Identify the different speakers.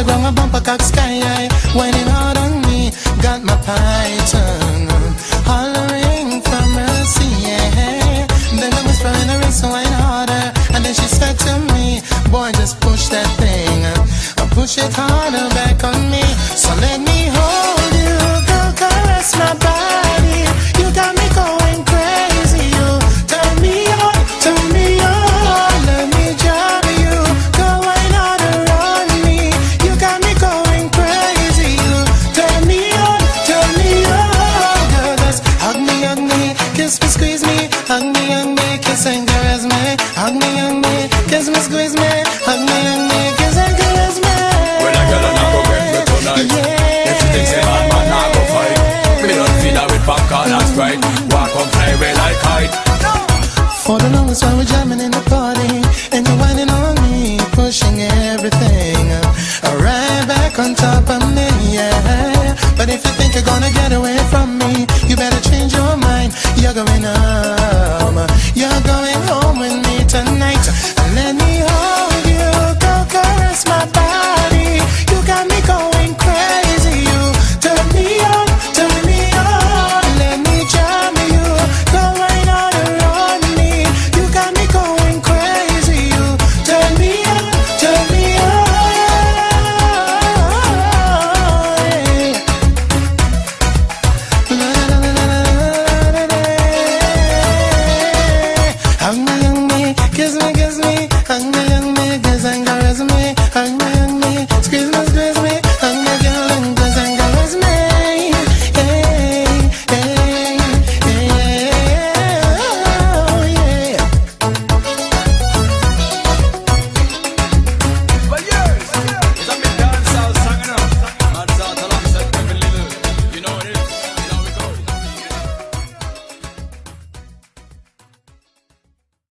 Speaker 1: the ground, a bumper cock sky high. Whining hard on me, got my python hollering for mercy, yeah. Then I was trying to race, so whine harder. And then she said to me, boy, just push that thing. Push it harder back on me, so let me kiss and caress me. Hug me, hug me, kiss me, squeeze me, hug me, hug me, kiss and caress me. When a girl and I go get me tonight. Yeah. If you think say bad man, I go fight. Me don't feed
Speaker 2: her with popcorn and sprite. Walk on fly away like kite.
Speaker 1: For the longest while we're jamming in the party, and you're whining on me, pushing everything right back on top of me, yeah. But if you think you're gonna get away from me, kangana